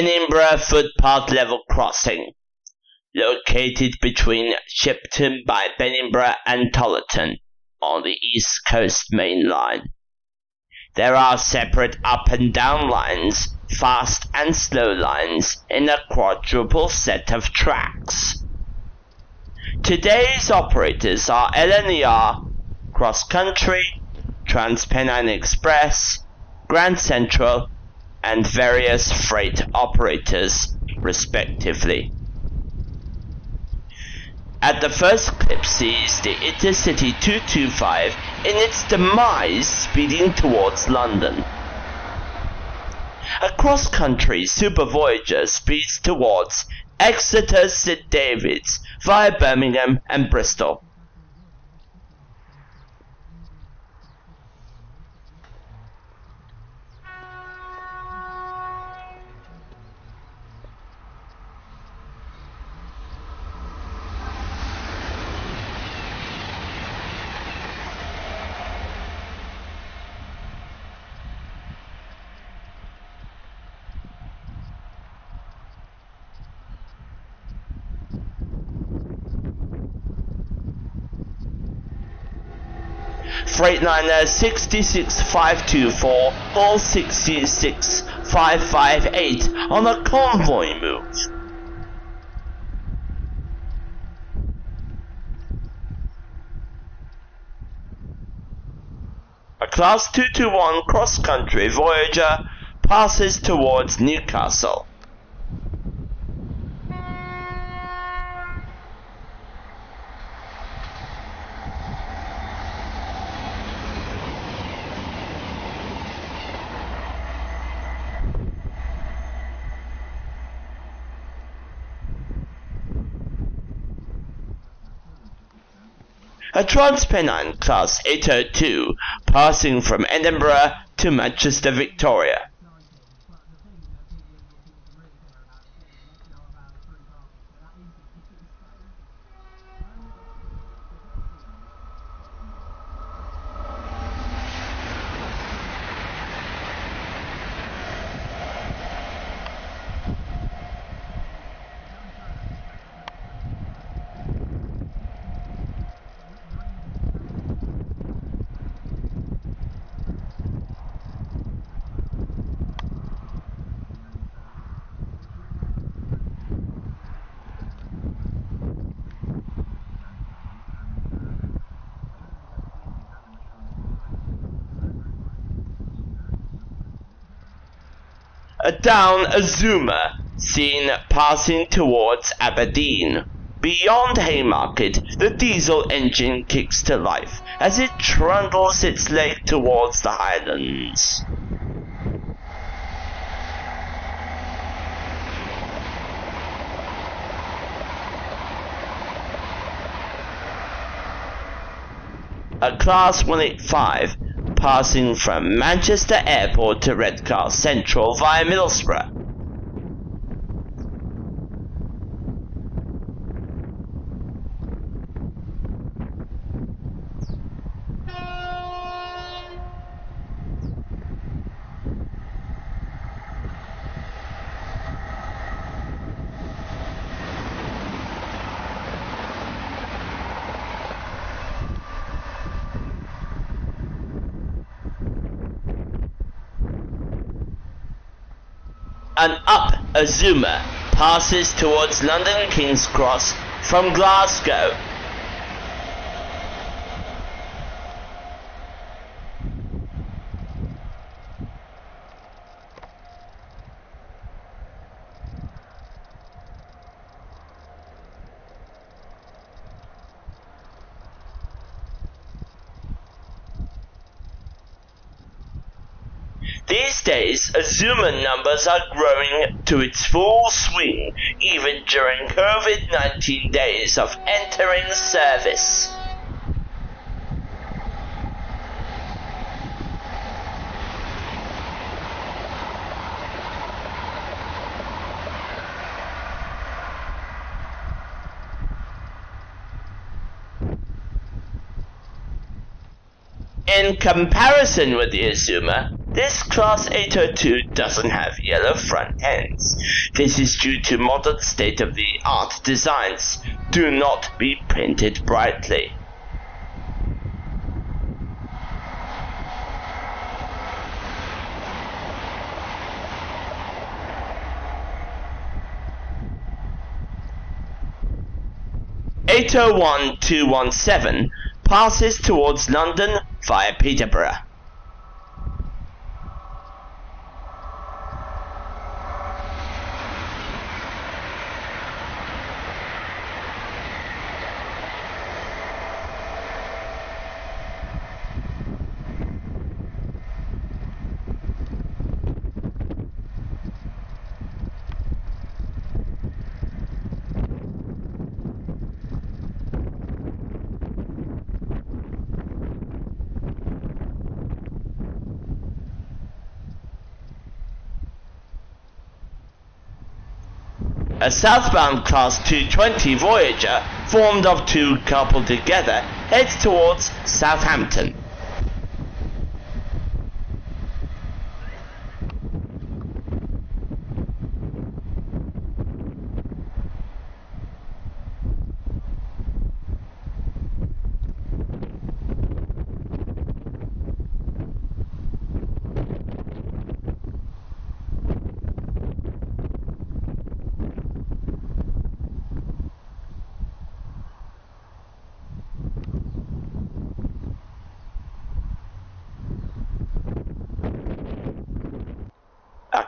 Beningbrough footpath level crossing, located between Shipton by Beningbrough and Tollerton on the East Coast Main Line. There are separate up and down lines, fast and slow lines in a quadruple set of tracks. Today's operators are LNER, Cross Country, TransPennine Express, Grand Central, and various freight operators, respectively. At the first clip sees the Intercity 225 in its demise speeding towards London. A cross-country Super Voyager speeds towards Exeter St Davids via Birmingham and Bristol. Freightliner 66524 or 66558 on a convoy move. A Class 221 cross-country Voyager passes towards Newcastle. A TransPennine Class 802 passing from Edinburgh to Manchester, Victoria. Down Azuma, seen passing towards Aberdeen. Beyond Haymarket, the diesel engine kicks to life as it trundles its leg towards the Highlands. A Class 185 passing from Manchester Airport to Redcar Central via Middlesbrough. And up Azuma passes towards London King's Cross from Glasgow. These days, Azuma numbers are growing to its full swing even during COVID 19 days of entering service. In comparison with the Azuma, This Class 802 doesn't have yellow front ends. This is due to modern state-of-the-art designs. Do not be painted brightly. Eight oh one two one seven passes towards London via Peterborough. A southbound Class 220 Voyager, formed of two coupled together, heads towards Southampton.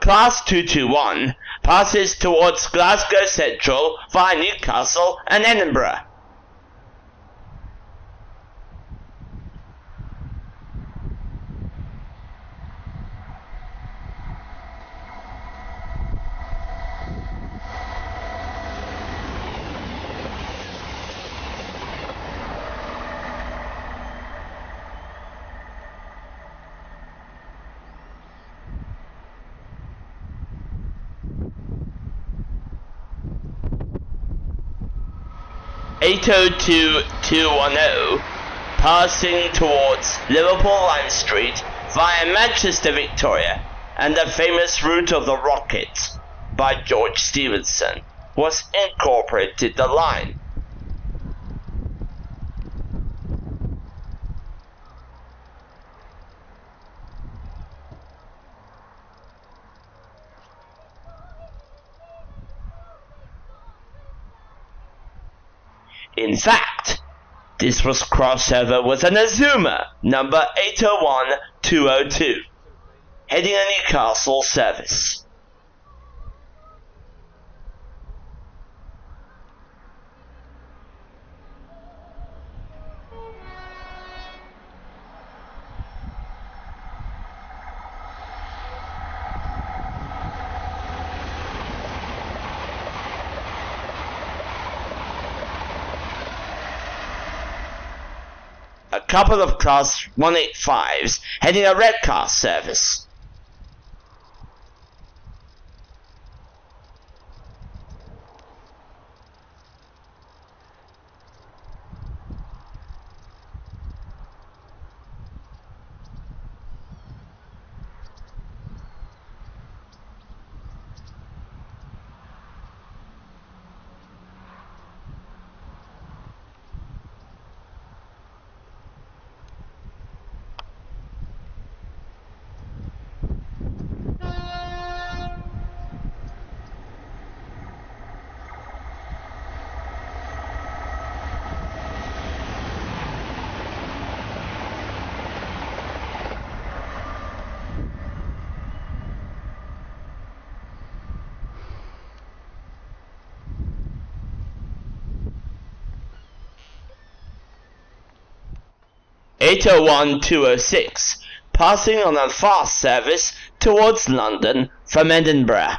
Class 221 passes towards Glasgow Central via Newcastle and Edinburgh. One oh, passing towards Liverpool Lime Street via Manchester Victoria and the famous route of the Rocket by George Stephenson was incorporated the line. In fact, this was crossover with an Azuma number 801202, heading a Newcastle service. Couple of Class 185s heading a Redcar service. Eight oh one two oh six, passing on a fast service towards London from Edinburgh.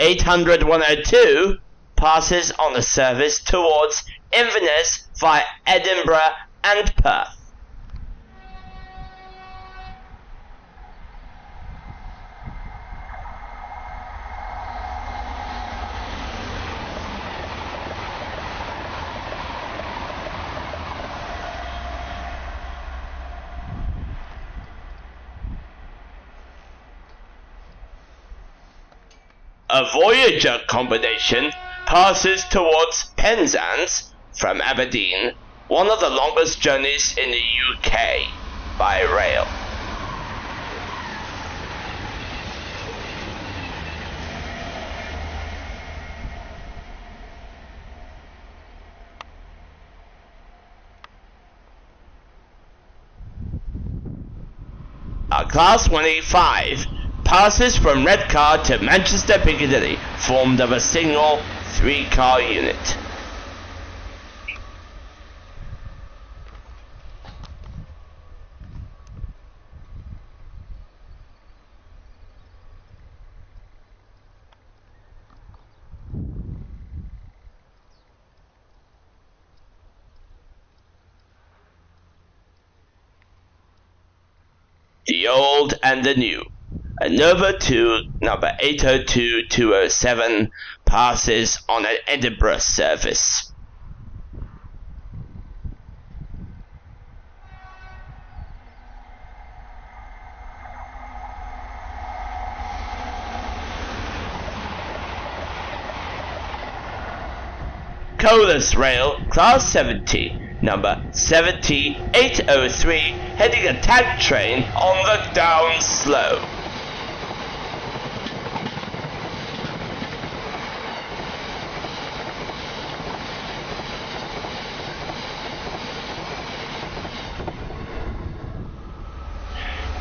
800 102 passes on the service towards Inverness via Edinburgh and Perth. A Voyager combination passes towards Penzance from Aberdeen, one of the longest journeys in the UK by rail. A Class 185 passes from Redcar to Manchester Piccadilly, formed of a single three-car unit. The old and the new. Nova 2 number 802207 passes on an Edinburgh service. Colas Rail Class 70 number 7803 heading a tank train on the down slope.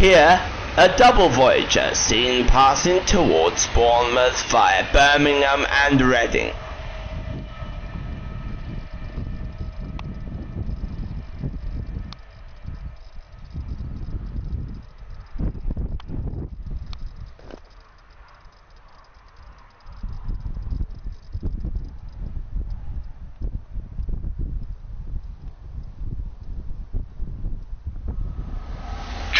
Here, a double Voyager seen passing towards Bournemouth via Birmingham and Reading.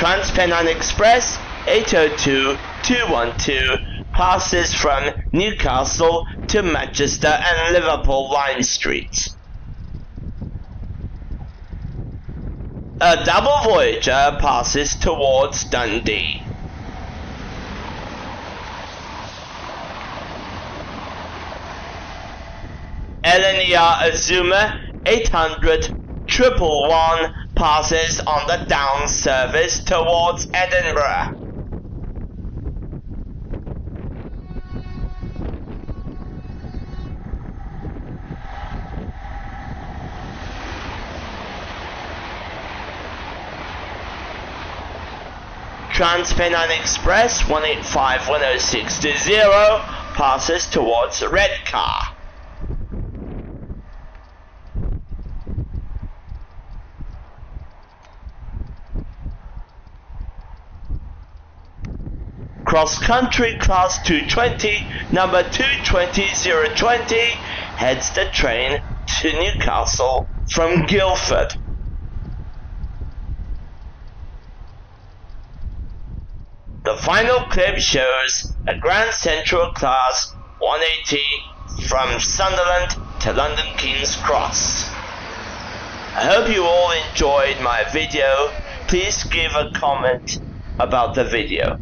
Transpennine Express 802-212 passes from Newcastle to Manchester and Liverpool Lime Streets. A double Voyager passes towards Dundee. LNER Azuma 800 triple one passes on the down service towards Edinburgh. Transpennine Express 185106 passes towards Redcar. Cross Country Class 220, number 220020, heads the train to Newcastle from Guildford. The final clip shows a Grand Central Class 180 from Sunderland to London King's Cross. I hope you all enjoyed my video. Please give a comment about the video.